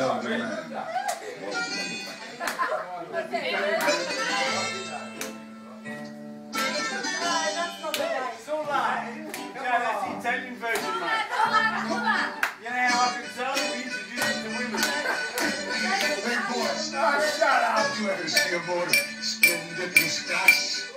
love you, man. Italian version, mate. You I can tell if you introduce it to women. Big boy, shut up, you ever see a border? Spin the pistache.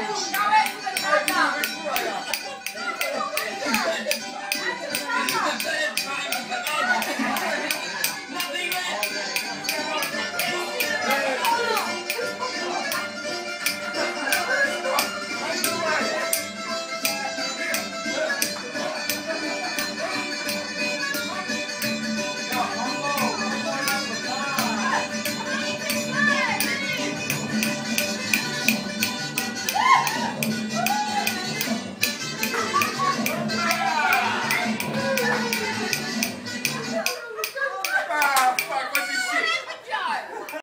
Hallelujah.